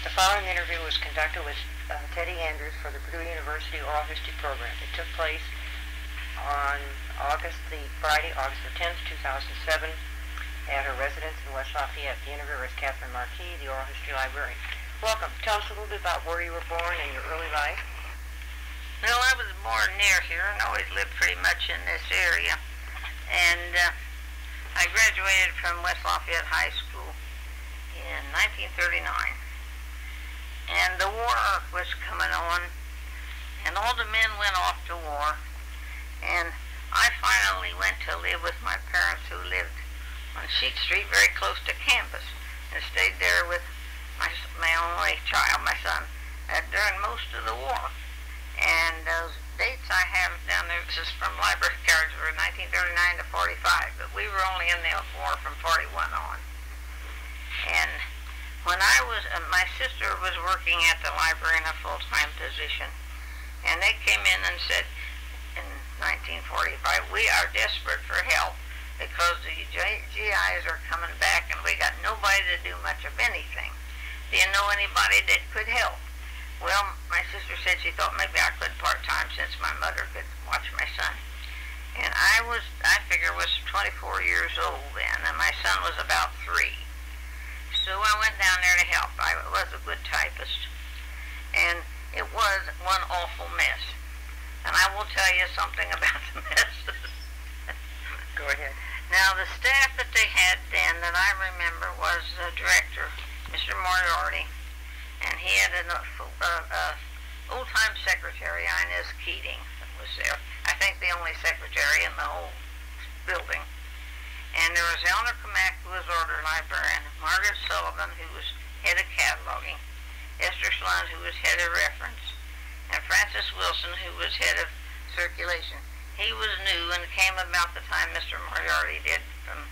The following interview was conducted with uh, Teddy Andrews for the Purdue University Oral History Program. It took place on August the Friday, August the 10th, 2007, at her residence in West Lafayette. The interviewer is Katherine Markee, the Oral History Librarian. Welcome. Tell us a little bit about where you were born and your early life. Well, I was born near here and always lived pretty much in this area. And uh, I graduated from West Lafayette High School in 1939 and the war was coming on, and all the men went off to war, and I finally went to live with my parents who lived on Sheetz Street, very close to campus, and stayed there with my, my only child, my son, uh, during most of the war. And those dates I have down there, this is from library cards, were 1939 to 45, but we were only in the war from 41 on. And when I was, uh, my sister was working at the library in a full-time position, and they came in and said, in 1945, we are desperate for help because the GIs are coming back and we got nobody to do much of anything. Do you know anybody that could help? Well, my sister said she thought maybe I could part-time since my mother could watch my son. And I was, I figure, was 24 years old then, and my son was about three. So I went down there to help. I was a good typist. And it was one awful mess. And I will tell you something about the messes. Go ahead. Now, the staff that they had then that I remember was the director, Mr. Moriarty, and he had an uh, uh, old-time secretary, Inez Keating, that was there. I think the only secretary in the whole building. And there was Eleanor Camac, who was order librarian, Margaret Sullivan, who was head of cataloging, Esther Schlund, who was head of reference, and Francis Wilson, who was head of circulation. He was new and came about the time Mr. Moriarty did from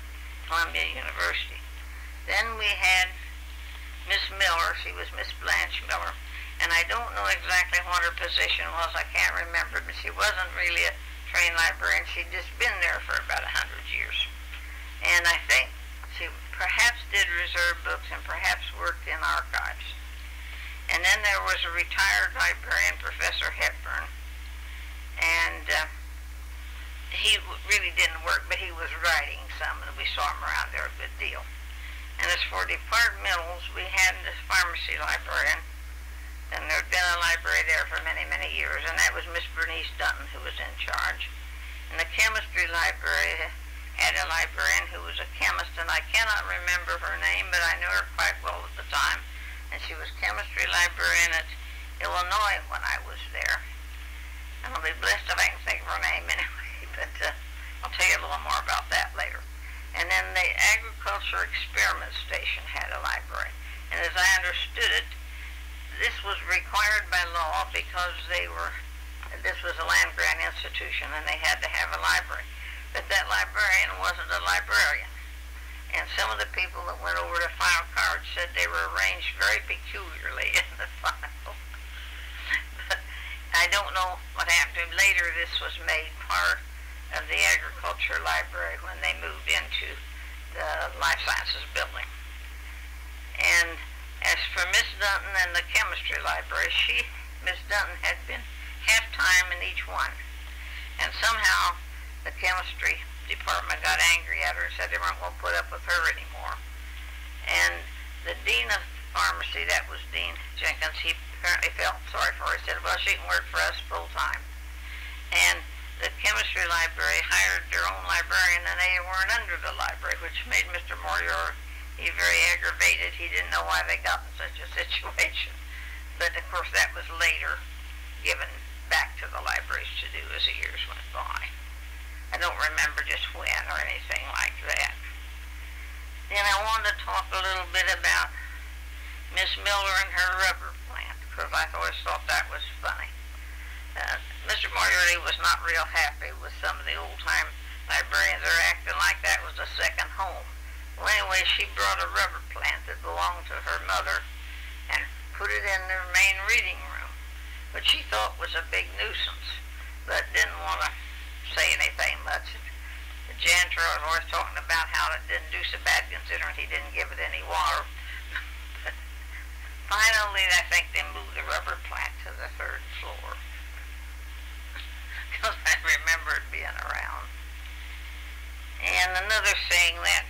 Columbia University. Then we had Miss Miller. She was Miss Blanche Miller. And I don't know exactly what her position was. I can't remember, but she wasn't really a trained librarian. She'd just been there for about a hundred years. And I think she perhaps did reserve books and perhaps worked in archives. And then there was a retired librarian, Professor Hepburn, and uh, he really didn't work, but he was writing some, and we saw him around there a good deal. And as for departmentals, we had the pharmacy librarian, and there had been a library there for many, many years, and that was Miss Bernice Dutton who was in charge. And the chemistry library had a librarian who was a chemist, and I cannot remember her name, but I knew her quite well at the time. And she was chemistry librarian at Illinois when I was there. And I'll be blessed if I can think of her name anyway, but uh, I'll tell you a little more about that later. And then the Agriculture Experiment Station had a library. And as I understood it, this was required by law because they were, this was a land grant institution and they had to have a library wasn't a librarian. And some of the people that went over to file cards said they were arranged very peculiarly in the file. but I don't know what happened. Later this was made part of the agriculture library when they moved into the life sciences building. And as for Miss Dutton and the chemistry library, she, Miss Dutton, had been half-time in each one. And somehow the chemistry department got angry at her and said they to put up with her anymore. And the dean of pharmacy, that was Dean Jenkins, he apparently felt sorry for her. He said, well, she can work for us full time. And the chemistry library hired their own librarian, and they weren't under the library, which made Mr. he very aggravated. He didn't know why they got in such a situation. But, of course, that was later given back to the libraries to do as the years went by. I don't remember just when or anything like that. Then I wanted to talk a little bit about Miss Miller and her rubber plant because I always thought that was funny. Uh, Mr. Moriarty was not real happy with some of the old-time librarians. They're acting like that was a second home. Well, anyway, she brought a rubber plant that belonged to her mother and put it in their main reading room, which she thought was a big nuisance, but didn't want to say anything much. The janitor was always talking about how it didn't do so bad considering he didn't give it any water. finally, I think they moved the rubber plant to the third floor. Because I remember it being around. And another thing that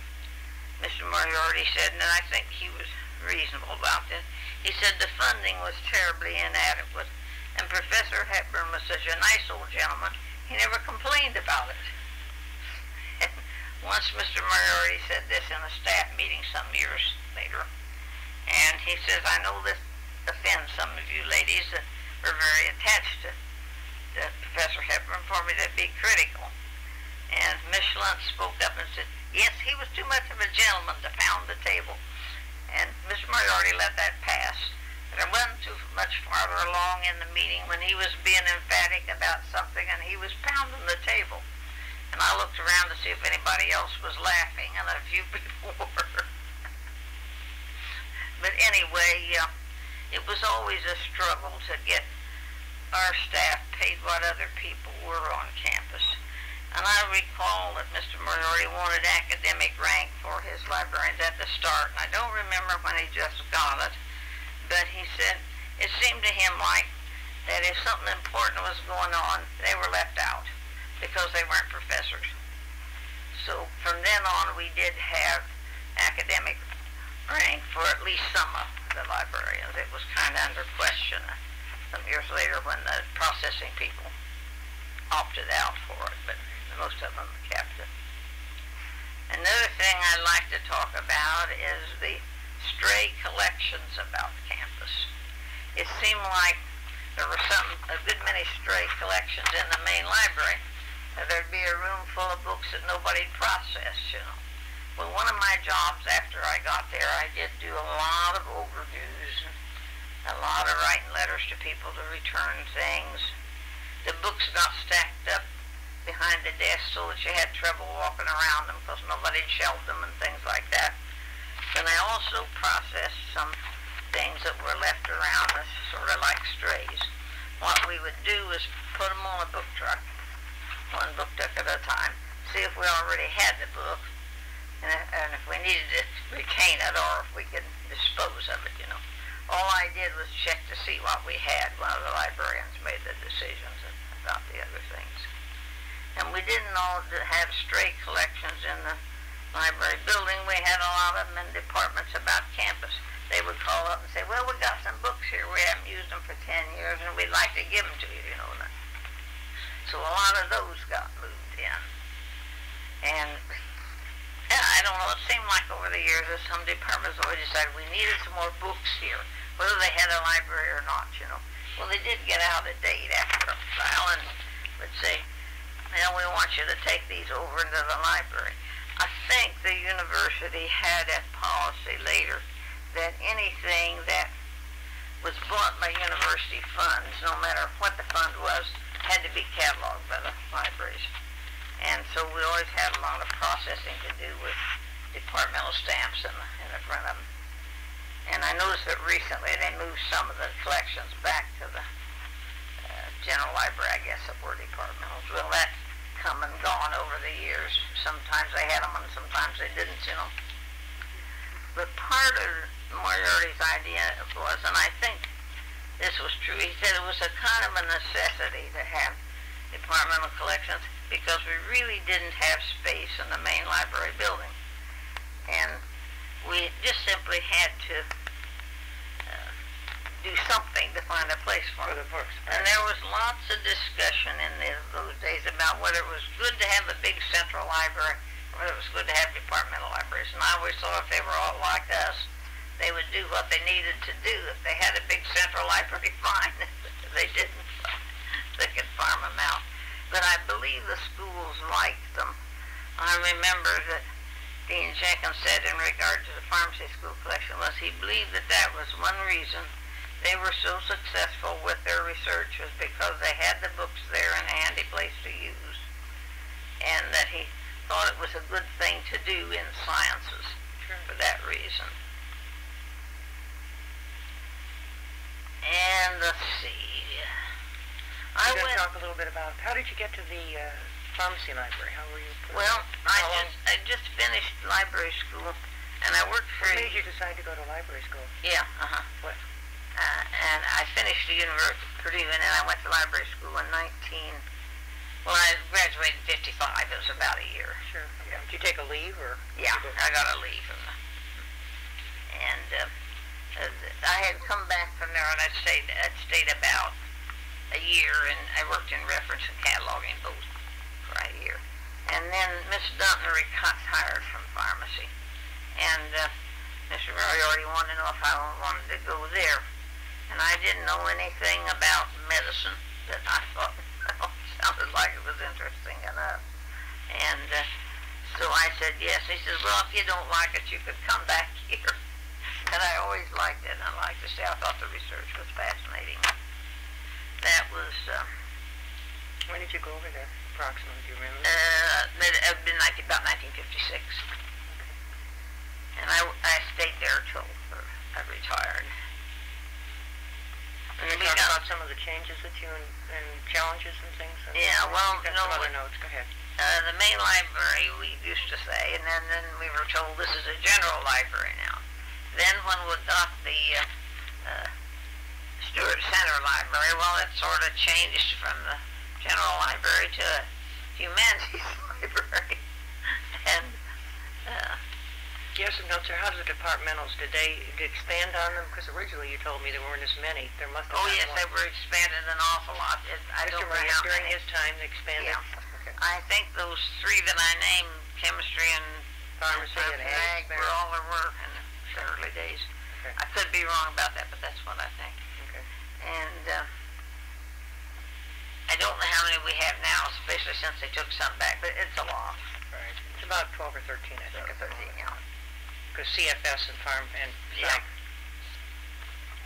Mr. Moriarty said, and I think he was reasonable about this, he said the funding was terribly inadequate, and Professor Hepburn was such a nice old gentleman, he never complained about it. Once Mr. Moriarty said this in a staff meeting some years later, and he says, I know this offends some of you ladies that are very attached to that Professor Hepburn for me to be critical. And Miss Lunt spoke up and said, yes, he was too much of a gentleman to pound the table. And Mr. Moriarty let that pass. But I wasn't too much farther along in the meeting when he was being emphatic about something and he was pounding the table. And I looked around to see if anybody else was laughing, and a few people were. but anyway, uh, it was always a struggle to get our staff paid what other people were on campus. And I recall that Mr. Moriarty wanted academic rank for his librarians at the start. And I don't remember when he just got it, but he said it seemed to him like that if something important was going on, they were left out because they weren't professors. So from then on, we did have academic rank for at least some of the librarians. It was kind of under question some years later when the processing people opted out for it, but most of them kept it. Another thing I'd like to talk about is the stray collections about campus. It seemed like there were some, a good many stray collections in the main library. There'd be a room full of books that nobody processed, you know. Well, one of my jobs after I got there, I did do a lot of overdues and a lot of writing letters to people to return things. The books got stacked up behind the desk so that you had trouble walking around them because nobody shelved them and things like that. And I also processed some things that were left around us, sort of like strays. What we would do is put them on a book truck, one book truck at a time, see if we already had the book, and, and if we needed to retain it or if we could dispose of it, you know. All I did was check to see what we had while the librarians made the decisions about the other things. And we didn't all have stray collections in the library building. We had a lot of them in departments about campus. They would call up and say, well, we got some books here. We haven't used them for 10 years, and we'd like to give them to you, you know. So a lot of those got moved in. And yeah, I don't know, it seemed like over the years that some departments always decided we needed some more books here whether they had a library or not, you know. Well, they did get out of date after a while and would say, now we want you to take these over into the library. I think the university had a policy later that anything that was bought by university funds, no matter what the fund was, had to be cataloged by the libraries. And so we always had a lot of processing to do with departmental stamps in the, in the front of them. And I noticed that recently they moved some of the collections back to the uh, general library, I guess, at were departmentals. Well, that's come and gone over the years. Sometimes they had them and sometimes they didn't, you know. But part of Moriarty's idea was, and I think this was true, he said it was a kind of a necessity to have departmental collections because we really didn't have space in the main library building. And we just simply had to do something to find a place for For them. the books. And there was lots of discussion in the- those days about whether it was good to have a big central library, or whether it was good to have departmental libraries. And I always thought if they were all like us, they would do what they needed to do. If they had a big central library, fine. If they didn't, they could farm them out. But I believe the schools liked them. I remember that Dean Jenkins said in regard to the pharmacy school collection was he believed that that was one reason they were so successful with their research was because they had the books there in a handy place to use. And that he thought it was a good thing to do in sciences for that reason. And let's see. I went talk a little bit about, how did you get to the uh, pharmacy library? How were you? Well. I just I just finished library school, and I worked for What made you decide to go to library school? yeah, uh huh. What? I finished the University and then I went to library school in 19. Well, I graduated in 55. It was about a year. Sure. Yeah. Did you take a leave or? Yeah, I got to leave. And, and uh, uh, I had come back from there, and I'd stayed, I'd stayed about a year, and I worked in reference and cataloging both for a year. And then Miss Dunton retired from pharmacy, and uh, Mr. Moriarty wanted to know if I wanted to go there. And I didn't know anything about medicine, but I thought well, it sounded like it was interesting enough. And uh, so I said yes. He says, well, if you don't like it, you could come back here. And I always liked it, and I liked to say I thought the research was fascinating. That was, uh, When did you go over there approximately? Do you remember? uh, it had been like about 1956. And I, I stayed there till uh, I retired. And you we talk about some of the changes that you and, and challenges and things? And Yeah, well, you some other notes. Go ahead. uh, the main library, we used to say, and then, then we were told this is a general library now. Then when we got the uh, uh, Stewart Center Library, well, it sort of changed from the general library to a humanities library. and uh, Do some notes there? How did the departmentals, did they expand on them? Because originally you told me there weren't as many. There must have oh been yes, more. they were expanded an awful lot. It, I Mr. don't know how during many. his time, they expanded? Yeah. Okay. I think those three that I named, chemistry and Pharmacy and ag, ag, were all there were in the early days. Okay. I could be wrong about that, but that's what I think. Okay. And uh, I don't know how many we have now, especially since they took some back, but it's a lot. Right. It's about 12 or 13, I think. 13, yeah. Because CFS and farm and Yeah.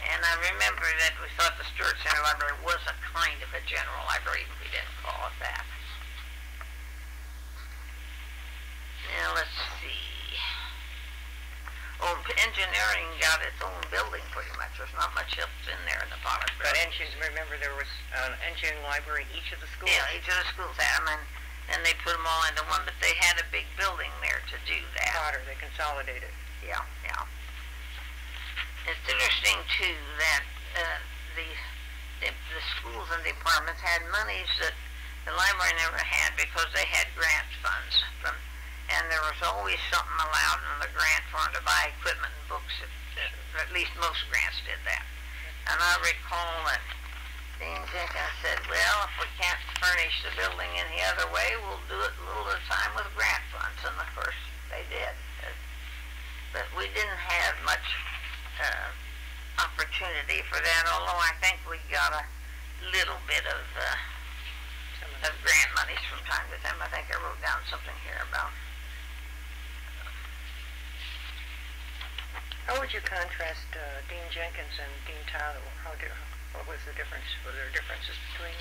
And I remember that we thought the Stewart Center Library was a kind of a general library, even we didn't call it that. Now, let's see. Oh, engineering got its own building pretty much. There's not much else in there in the Pollard But engine, remember there was an engineering library in each of the schools? Yeah, each of the schools had them, and then they put them all into one, but they had a big building there to do that. Potter, they consolidated. Yeah, yeah. It's interesting too that uh, the, the the schools and departments had monies that the library never had because they had grant funds from, and there was always something allowed in the grant for them to buy equipment and books. At, at least most grants did that. And I recall that Dean Jenkins said, "Well, if we can't furnish the building any other way, we'll do it a little at a time with grant funds." And of course, they did. But we didn't have much uh, opportunity for that, although I think we got a little bit of, uh, of grant monies from time to time. I think I wrote down something here about. How would you contrast uh, Dean Jenkins and Dean Tyler? How did, what was the difference? Were there differences between?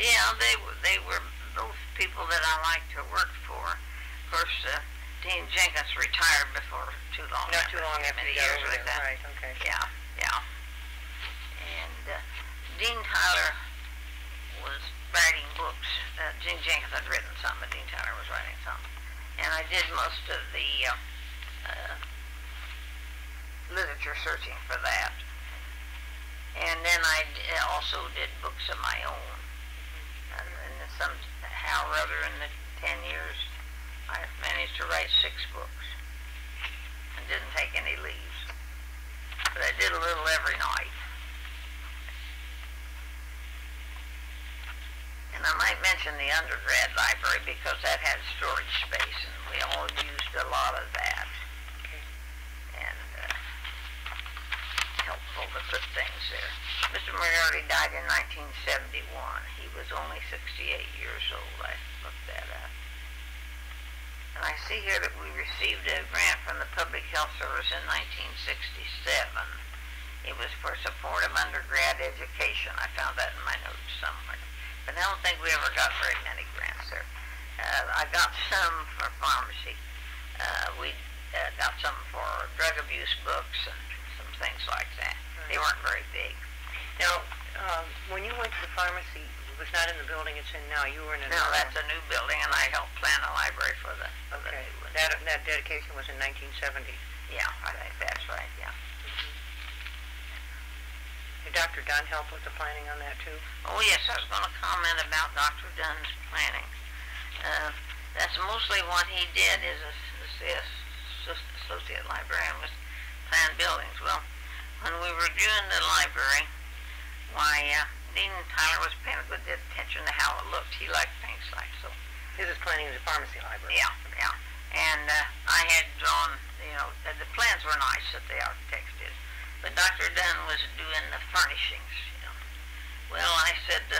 Yeah, they were they were both people that I liked to work for. Of course, uh, Dean Jenkins retired before too long. Not too long after many years there, that. right? Okay. Yeah, yeah. And uh, Dean Tyler was writing books. Uh, Dean Jenkins had written some, but Dean Tyler was writing some. And I did most of the uh, uh, literature searching for that. And then I also did books of my own. And, and somehow or other in the ten years, I managed to write six books. And didn't take any leaves. But I did a little every night. And I might mention the undergrad library because that had storage space and we all used a lot of that. Okay. And uh, to put things there. Mr. Moriarty died in 1971. He was only 68 years old. I looked that up. And I see here that we received a grant from the Public Health Service in 1967. It was for support of undergrad education. I found that in my notes somewhere. But I don't think we ever got very many grants there. Uh, I got some for pharmacy. Uh, we uh, got some for drug abuse books and some things like that. They weren't very big. Now, um, when you went to the pharmacy, it was not in the building it's in now. You were in a. No, that's a new building, and I helped plan a library for the, for the Okay. one. That, that dedication was in 1970. Yeah, I think that's right, yeah. Did Dr. Dunn help with the planning on that too? Oh, yes, I was going to comment about Dr. Dunn's planning. Uh, that's mostly what he did as a s- associate librarian was plan buildings. Well, when we were doing the library, why, uh, Dean Tyler was paying good attention to how it looked. He liked things like so. This is planning the pharmacy library. Yeah, yeah. And uh, I had drawn, you know, the, the plans were nice that the architects did. But Dr. Dunn was doing the furnishings, you know. Well, I said to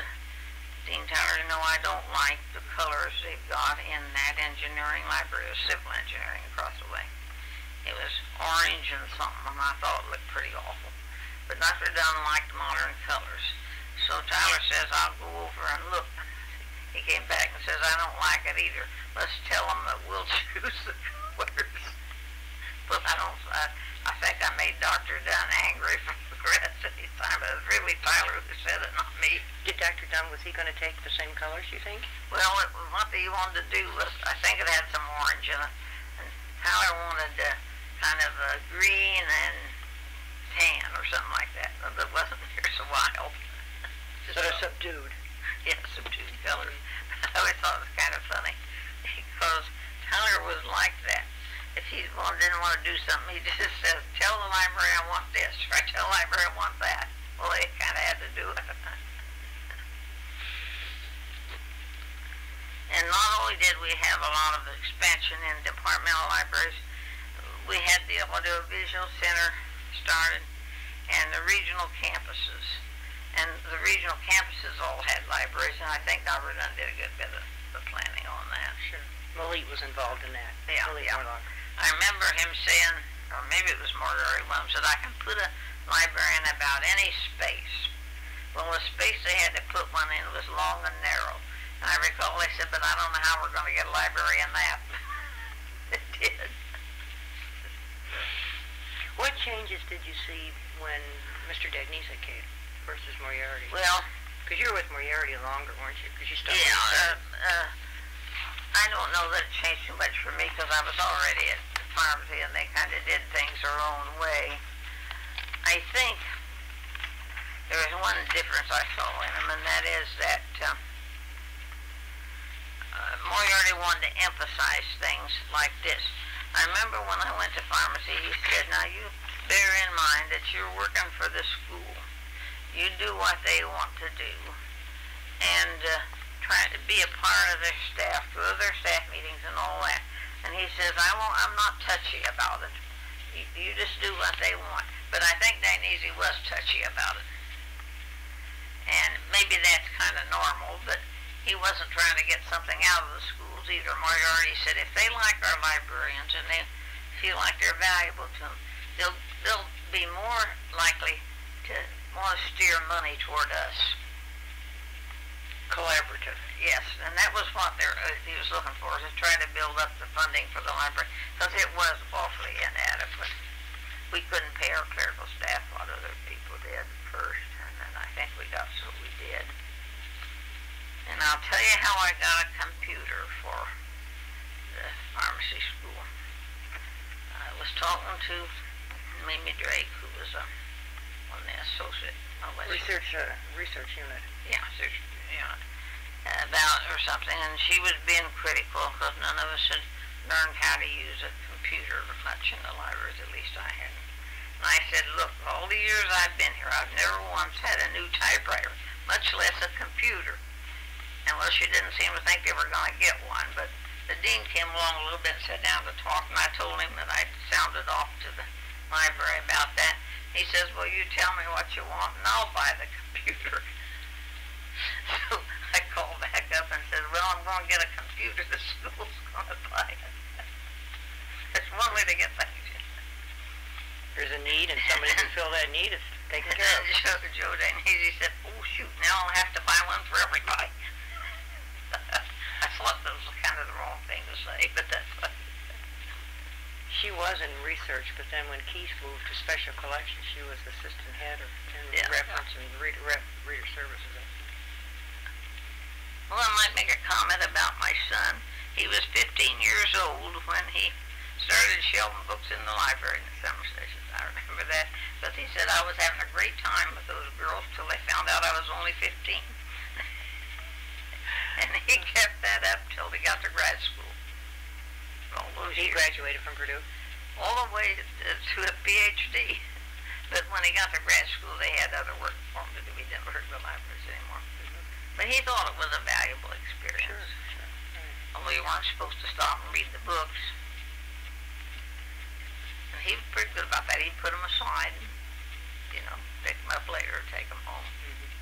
Dean Tyler, you know, I don't like the colors they've got in that engineering library, was civil engineering across the way. It was orange and something, and I thought it looked pretty awful. But Dr. Dunn liked modern colors. So Tyler says, I'll go over and look. He came back and says, I don't like it either. Let's tell them that we'll choose the colors. But I don't, I, I think I made Dr. Dunn angry for the rest of his time. It was really Tyler who said it, not me. Did Dr. Dunn, was he going to take the same colors, you think? Well, it, what he wanted to do was, I think it had some orange in it. And Tyler wanted uh, kind of a green and tan or something like that. But it wasn't near so wild. Just Sort of subdued. yeah, subdued colors. I always thought it was kind of funny because Tyler was like that. If he wanted, didn't want to do something, he just says, "Tell the library I want this," or "Tell the library I want that." Well, they kind of had to do it. and not only did we have a lot of expansion in departmental libraries, we had the audiovisual center started and the regional campuses and the regional campuses all had libraries, and I think Albert Dunn did a good bit of the planning on that. Sure. Malik was involved in that. Yeah, Malik yeah. Morlock. I remember him saying, or maybe it was Moriarty Williams, that I can put a library in about any space. Well, the space they had to put one in was long and narrow. And I recall they said, but I don't know how we're going to get a library in that. it did. What changes did you see when Mr. Dagnese came versus Moriarty? Well, Because you were with Moriarty longer, weren't you? Because you started. Yeah, uh, uh, I don't know that it changed too much for me because I was already at the pharmacy and they kind of did things their own way. I think there was one difference I saw in them, and that is that uh, uh, Moriarty wanted to emphasize things like this. I remember when I went to pharmacy, he said, now you bear in mind that you're working for the school. You do what they want to do and uh, try to be a part of their staff, go to their staff meetings and all that. And he says, I won't, I'm not touchy about it. You, you just do what they want. But I think Dagnese was touchy about it. And maybe that's kind of normal, but he wasn't trying to get something out of the schools either. Moriarty said if they like our librarians and they feel like they're valuable to them, they'll, they'll be more likely to want to steer money toward us. Collaborative. Yes, and that was what they're, uh, he was looking for, to try to build up the funding for the library, because it was awfully inadequate. We couldn't pay our clerical staff what other people did first, and then I think we got so we did. And I'll tell you how I got a computer for the pharmacy school. I was talking to Mimi Drake, who was a, on the associate, she? Research, uh, research unit. yeah, search, you know, about or something, and she was being critical because none of us had learned how to use a computer much in the libraries, at least I hadn't. And I said, look, all the years I've been here, I've never once had a new typewriter, much less a computer. And well, she didn't seem to think they were going to get one, but the dean came along a little bit and sat down to talk, and I told him that I sounded off to the library about that. He says, well, you tell me what you want, and I'll buy the computer. So I called back up and said, well, I'm going to get a computer. The school's going to buy it. That's one way to get things. There's a need and somebody can fill that need, it's taken care of. Joe, Joe Dagnese said, oh, shoot, now I'll have to buy one for everybody. I thought that was kind of the wrong thing to say, but that's what She was in research, but then when Keith moved to special collections, she was assistant head or Yeah. reference and reader, rep, reader services. Well, I might make a comment about my son. He was 15 years old when he started shelving books in the library in the summer sessions. I remember that. But he said I was having a great time with those and he kept that up till he got to grad school. All those he years, graduated from Purdue? All the way to, to a PhD. But when he got to grad school, they had other work for him to do. He didn't work the libraries anymore. But he thought it was a valuable experience. Sure, sure. Right. Although you weren't supposed to stop and read the books. And he was pretty good about that. He'd put them aside and, you know, pick them up later take them home. Mm-hmm.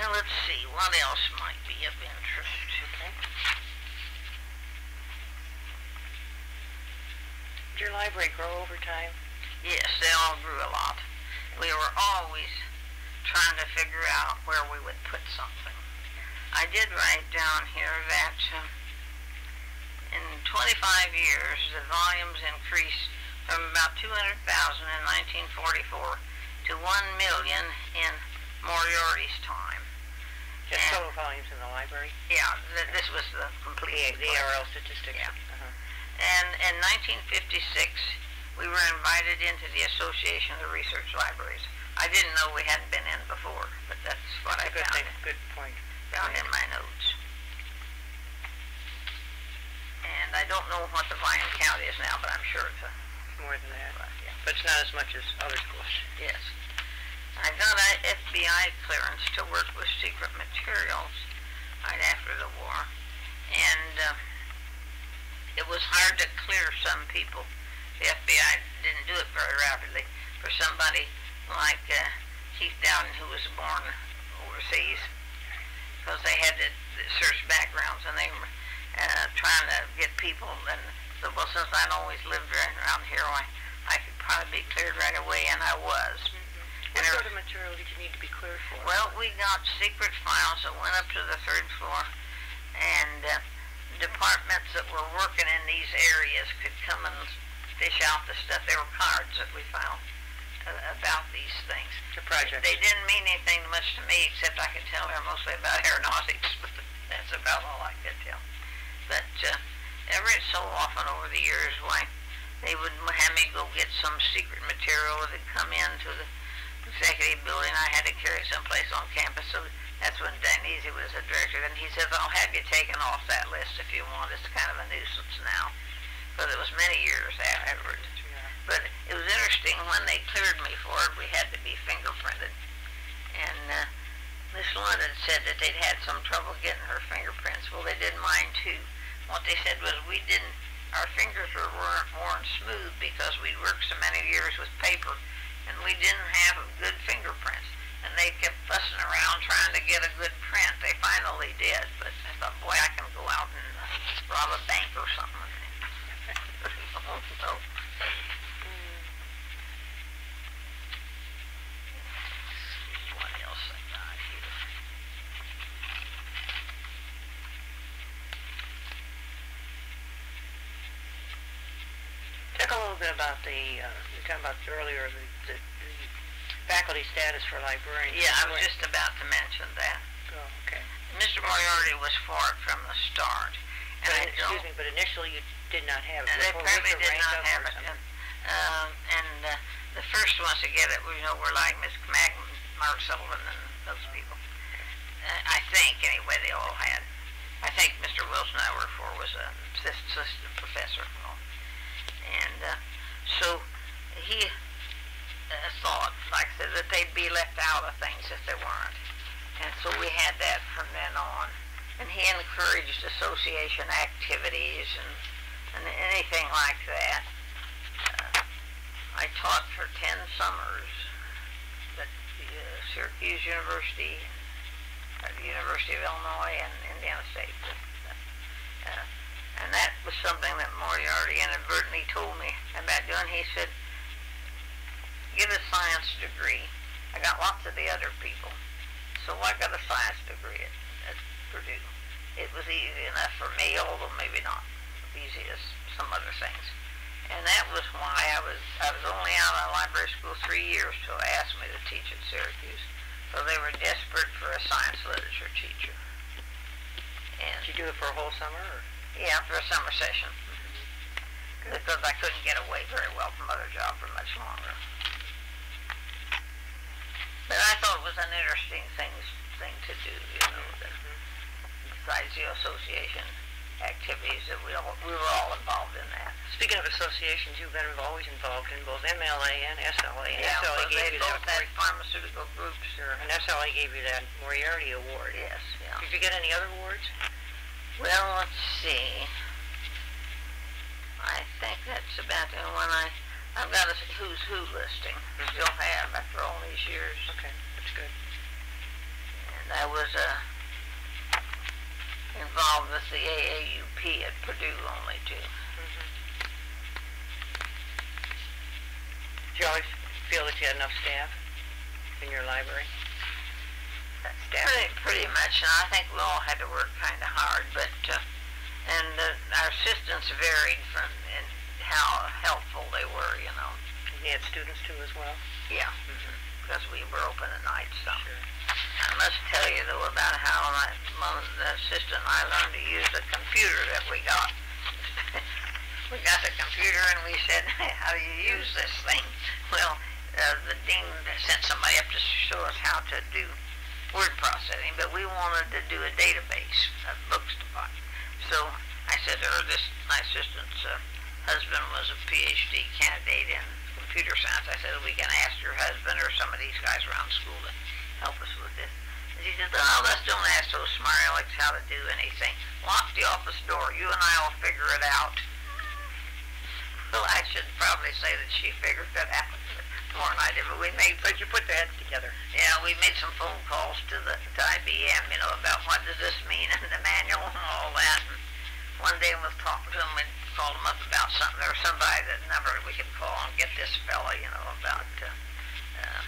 Now, let's see, what else might be of interest? Okay. Did your library grow over time? Yes, they all grew a lot. We were always trying to figure out where we would put something. I did write down here that uh, in 25 years, the volumes increased from about 200,000 in 1944 to 1 million in Moriarty's time. Just total volumes in the library? Yeah, th- this was the complete. The, the ARL statistics? Yeah. Uh-huh. And in 1956, we were invited into the Association of the Research Libraries. I didn't know we hadn't been in before, but that's what That's I good found, thing, good point. found in my notes. And I don't know what the volume count is now, but I'm sure it's a, More than that. yeah, But it's not as much as other schools. yes. I got a FBI clearance to work with secret materials right after the war, and uh, it was hard to clear some people. The FBI didn't do it very rapidly. For somebody like uh, Keith Dowden, who was born overseas, because they had to search backgrounds and they were uh, trying to get people. And so, well, since I'd always lived around here, I, I could probably be cleared right away, and I was. What sort of material did you need to be cleared for? Well, we got secret files that went up to the third floor, and uh, departments that were working in these areas could come and fish out the stuff. There were cards that we found uh, about these things. The project? They didn't mean anything much to me, except I could tell they're mostly about aeronautics, but that's about all I could tell. But uh, every so often over the years, why, they would have me go get some secret material that had come into the executive building. I had to carry someplace on campus, so that's when Dagnese was the director. And he says, I'll have you taken off that list if you want. It's kind of a nuisance now. But it was many years. Yeah. But it was interesting when they cleared me for it, we had to be fingerprinted. And uh, Miss London said that they'd had some trouble getting her fingerprints. Well, they did mine too. What they said was we didn't, our fingers were weren't worn smooth because we'd worked so many years with paper and we didn't have good fingerprints. And they kept fussing around trying to get a good print. They finally did, but I thought, boy, I can go out and rob a bank or something. oh. What else I here? Talk a little bit about the, uh, talking about earlier, the, the, the faculty status for librarians. Yeah, I was just about to mention that. Oh, okay. Mr. Moriarty was for it from the start. And But, I excuse me, but initially you did not have it. they apparently did not have it. something. Um, and uh, the first ones to get it, were, you know, were like Miss Mac, Mark Sullivan, and those people. Uh, I think, anyway, they all had. I think Mr. Wilson I worked for was an assistant professor. And uh, so he uh, thought, like I said, that they'd be left out of things if they weren't. And so we had that from then on. And he encouraged association activities and, and anything like that. Uh, I taught for 10 summers at the, uh, Syracuse University, at the University of Illinois, and Indiana State. Uh, and that was something that Moriarty inadvertently told me about doing. He said, get a science degree. I got lots of the other people. So I got a science degree at, at Purdue. It was easy enough for me, although maybe not as easy as some other things. And that was why I was I was only out of library school three years till they asked me to teach at Syracuse. So they were desperate for a science literature teacher. And Did you do it for a whole summer or? yeah, for a summer session. Mm-hmm. Because I couldn't get away very well from other job for much longer. But I thought it was an interesting thing thing to do, you know, that besides the association activities that we all, we were all involved in that. Speaking of associations, you've been always involved in both MLA and SLA, and Yeah, SLA gave they you that, both had pharmaceutical groups. sure, and SLA gave you that Moriarty Award. Yes, yeah. Did you get any other awards? Well, let's see. I think that's about the one I, I've got a who's who listing. Still have after all these years. Okay, that's good. And I was, uh, involved with the AAUP at Purdue only too. Did you always feel that you had enough staff in your library? Staff? Pretty, pretty much, and I think we all had to work kind of hard, but, uh, and uh, our assistants varied from in how helpful they were, you know. You had students too as well? Yeah, because we were open at night some. Sure. I must tell you though about how my, my the assistant and I learned to use the computer that we got. we got the computer and we said, how do you use this thing? Well, uh, the dean sent somebody up to show us how to do word processing, but we wanted to do a database of books to buy. So I said to her, this, my assistant's uh, husband was a PhD candidate in computer science. I said, we can ask your husband or some of these guys around school to help us with this. And she said, oh, let's don't ask those smart alecks how to do anything. Lock the office door. You and I will figure it out. Well, I should probably say that she figured it out more than I did, but we made, But you put the heads together. yeah, we made some phone calls to the to IBM, you know, about what does this mean in the manual and all that. And one day we'll talk to them and called them up about something. Was somebody that number we could call and get this fella, you know, about uh, uh,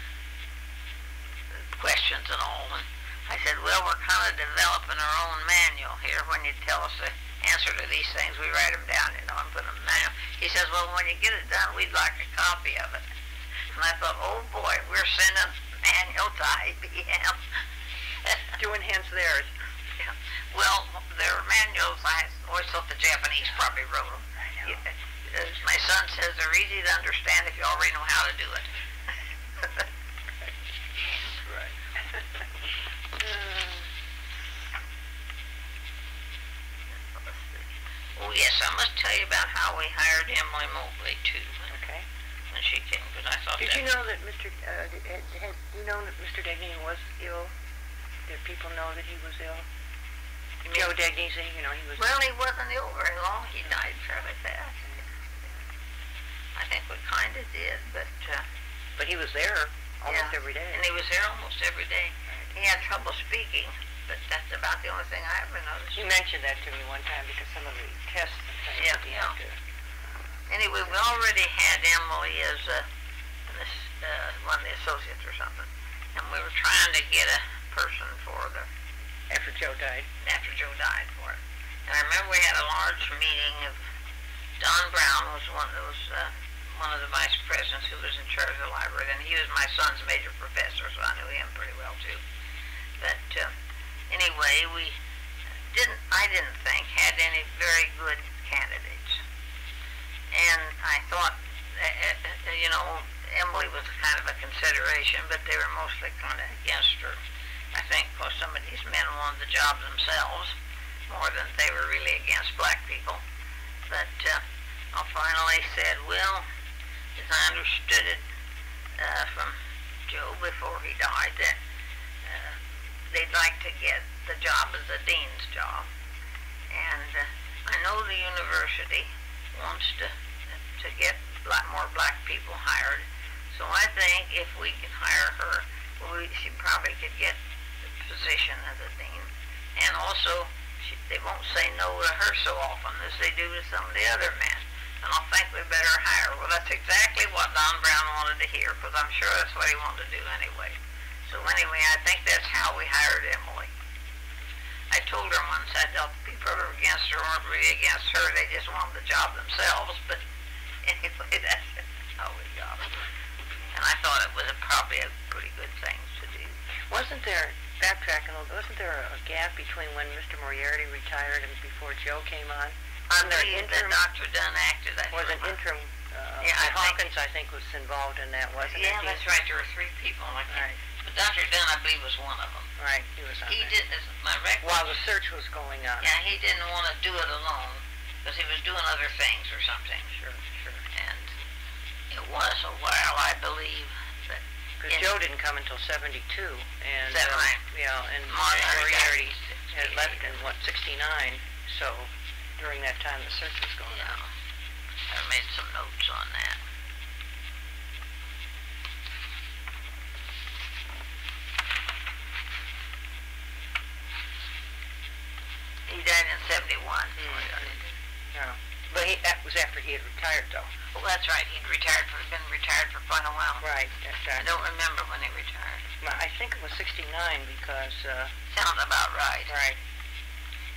questions and all. And I said, well, we're kind of developing our own manual here. When you tell us the answer to these things, we write them down, you know, and put them manual. He says, well, when you get it done, we'd like a copy of it. And I thought, oh boy, we're sending manual to IBM. To enhance theirs. Well, their manuals, I always thought the Japanese probably wrote them. As my son says, they're easy to understand if you already know how to do it. Right. Oh yes, I must tell you about how we hired Emily Mobley too okay. when she came, because I thought Did you know that Mr. Uh, did- had, had you known that Mr. Degny was ill? Did people know that he was ill? Joe you know, he was. Well, he wasn't ill very long. He died fairly fast. I think we kind of did, but uh, but he was there almost Yeah. every day. and he was there almost every day. He had trouble speaking, but that's about the only thing I ever noticed. You mentioned that to me one time because some of the tests Yeah, yeah. to. Anyway, we already had Emily as uh, this, uh, one of the associates or something, and we were trying to get a person for the After Joe died. after Joe died for it. And I remember we had a large meeting of Don Brown was one that was uh, one of the vice presidents who was in charge of the library, and he was my son's major professor, so I knew him pretty well too. But uh, anyway, we didn't. I didn't think had any very good candidates, and I thought, uh, you know, Emily was kind of a consideration, but they were mostly kind of against her. I think because some of these men wanted the job themselves more than they were really against black people. But uh, I finally said, well, as I understood it uh, from Joe before he died, that uh, they'd like to get the job as a dean's job. And uh, I know the university wants to to get lot more black people hired. So I think if we can hire her, we, she probably could get position as a dean. And also, she, they won't say no to her so often as they do to some of the other men. And I think we better hire. Well, that's exactly what Don Brown wanted to hear, because I'm sure that's what he wanted to do anyway. So anyway, I think that's how we hired Emily. I told her once thought the people against her weren't really against her, they just wanted the job themselves, but anyway, that's how we got her. And I thought it was a, probably a pretty good thing to do. Wasn't there, backtracking a little bit, wasn't there a gap between when Mr. Moriarty retired and before Joe came on? I Wasn't there interim, Dr. Dunn acted, I was an remember. interim uh, Yeah, I think- Hawkins, I think, was involved in that, wasn't it? Yeah, that's right, there were three people, like that. Right, But Dr. Dunn, I believe, was one of them. right, he was on He did, as my record, While the search was going on. yeah, he didn't want to do it alone, because he was doing other things or something. Sure, sure. And it was a while, I believe, that Because. Joe didn't come until seventy-two, and, Is that um, right? yeah, and Moriarty Moriarty had left in, what, sixty-nine, so during that time, the search was going Yeah, on. I made some notes on that. He died in seventy-one. Yeah, but he, that was after he had retired, though. Well, that's right, he'd retired for, been retired for quite a while. Right, I don't remember when he retired. Well, I think it was sixty-nine because, uh, Sounds about right. right,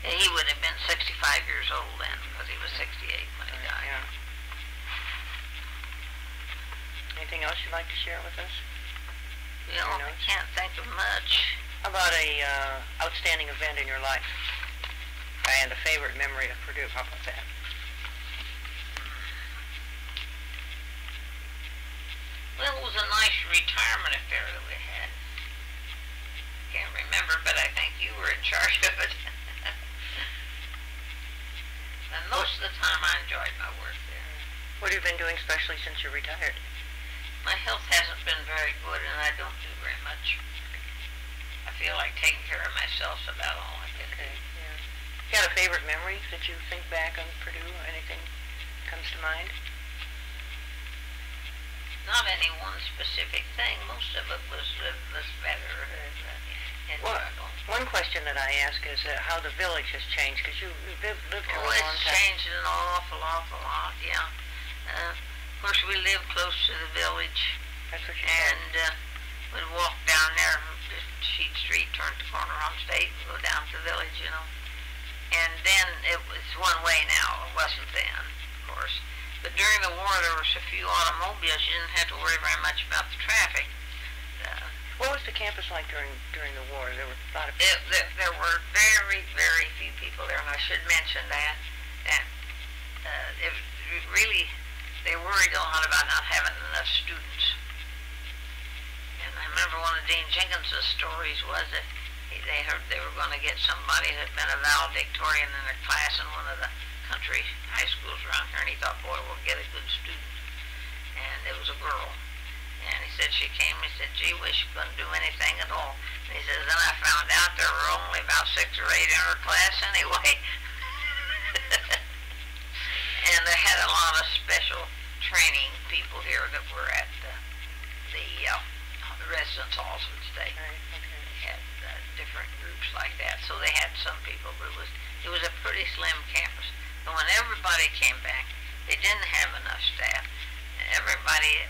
Yeah, He would have been sixty-five years old then, because he was sixty-eight when he died. yeah. Anything else you'd like to share with us? You know, I can't think of much. How about a, uh, outstanding event in your life? And a favorite memory of Purdue, how about that? Well, it was a nice retirement affair that we had. Can't remember, but I think you were in charge of it. and most of the time I enjoyed my work there. What have you been doing especially since you retired? My health hasn't been very good and I don't do very much. I feel like taking care of myself about all I can do. yeah. You got a favorite memory that you think back on Purdue? Anything comes to mind? Not any one specific thing. Most of it was uh, was better. Uh, Well. One question that I ask is uh, how the village has changed, because you you've lived, here Oh, a long it's changed an awful, awful lot, yeah. Uh, course, we live close to the village, That's what and uh, we'd walk down there, just Sheetz Street, turn the corner on State, go down to the village, you know. And then it was one way now. It wasn't then, of course. But during the war, there was a few automobiles. You didn't have to worry very much about the traffic. Uh, What was the campus like during during the war? There were a lot of it, there, there were very, very few people there, and I should mention that. And uh, it it really, they worried a lot about not having enough students. And I remember one of Dean Jenkins' stories was that he, they heard they were going to get somebody that had been a valedictorian in their class in one of the country high schools around here, and he thought, boy, we'll get a good student. And it was a girl. And he said she came, he said, gee whiz, she couldn't do anything at all. And he says, then I found out there were only about six or eight in her class anyway. they had a lot of special training people here that were at the, the uh, residence halls would stay. Right, okay. They had uh, different groups like that. So they had some people, but it was, it was a pretty slim campus. And when everybody came back, they didn't have enough staff. Everybody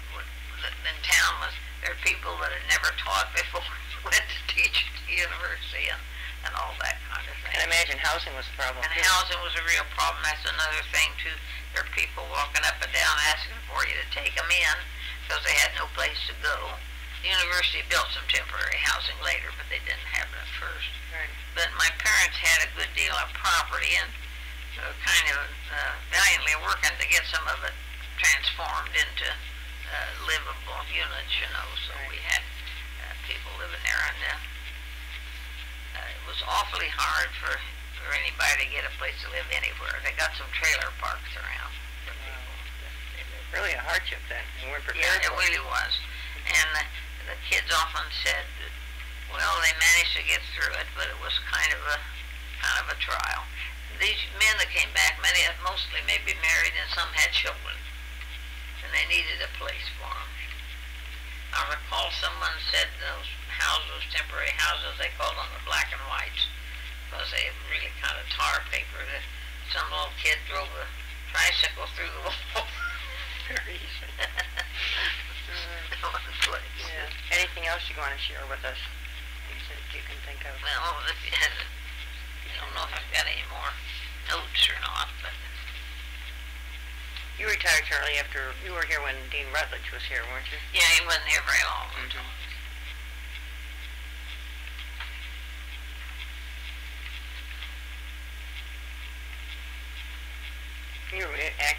in town was, there were people that had never taught before, went to teach at the university and, and all that kind of thing. And imagine housing was a problem And too. housing was a real problem. That's another thing too. There are people walking up and down asking for you to take them in because they had no place to go. The university built some temporary housing later, but they didn't have it at first. Right. But my parents had a good deal of property and uh, kind of uh, valiantly working to get some of it transformed into uh, livable units, you know. So Right. we had uh, people living there, and uh, uh, it was awfully hard for for anybody to get a place to live anywhere. They got some trailer parks around for people. They lived Really a hardship then. You weren't yeah, prepared it it. really was. And the, the kids often said, well, they managed to get through it, but it was kind of a kind of a trial. These men that came back, many of mostly maybe married, and some had children, and they needed a place for them. I recall someone said those houses, temporary houses, they called them the black and whites, because they had really kind of tar paper that some little kid drove a tricycle through the wall. Very easy. Yeah. Anything else you want to share with us? Said you can think of. Well, if you had, I don't know if I've got any more notes or not, but You retired, Charlie, after you were here when Dean Rutledge was here, weren't you? yeah, he wasn't here very long. Mhm.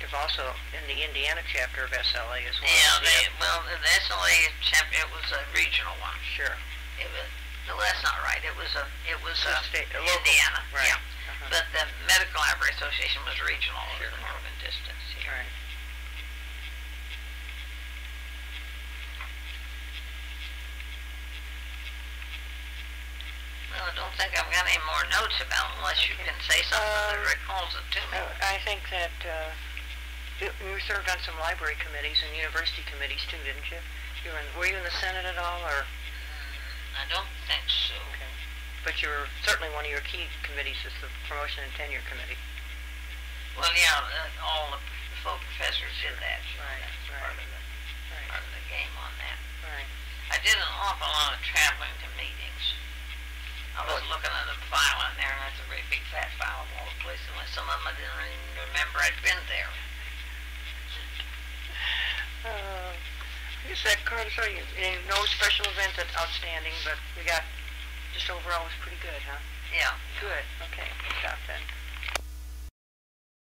You were active active also in the Indiana chapter of SLA as well. Yeah, they, the- well, the SLA chapter, it was a regional one. Sure. It was, no, that's not right. It was a, it was a state- a local, Indiana, right. yeah. Uh-huh. But the Medical Library Association was regional over Sure. the northern distance here. Right. Well, I don't think I've got any more notes about it unless you can say something that Um, recalls it to me. Uh, I think that, uh, you served on some library committees and university committees too, didn't you? You were in, were you in the Senate at all, or? Mm, I don't think so. Okay. But you were, certainly one of your key committees is the promotion and tenure committee. Well, yeah, uh, all the full professors did that. so Right, That's right. part of the, Right, part of the game on that. right. I did an awful lot of traveling to meetings. I was looking at a file in there, and that's a very big fat file of all the places, and some of them I didn't even remember I'd been there. Uh, I guess that card, so you, you- no special event that's outstanding, but we got, just overall was pretty good, huh? Yeah. Good, okay, good job then.